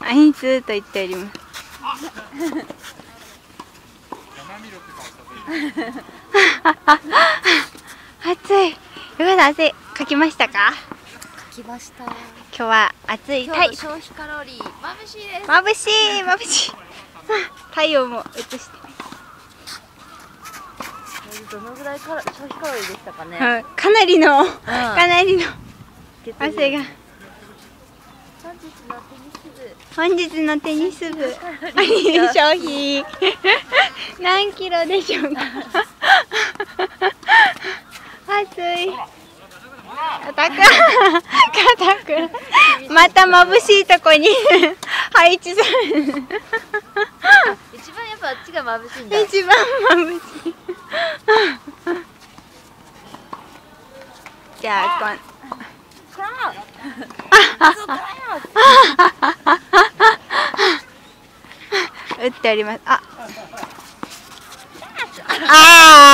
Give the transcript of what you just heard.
アイスと言っております。暑い。よかった汗かきましたか？来ました今日は暑い今太日の消費カロリー眩しいです眩しい眩しい。太陽も映して。どのぐらいから消費カロリーでしたかね、うんかなりの、かなりの。汗が。本日のテニス部。本日のテニス部。消費何キロでしょうか？暑い。硬く。硬く。また眩しいとこに配置される。一番やっぱあっちが眩しいんだ。一番眩しいじゃあこん。打っております。あ。あ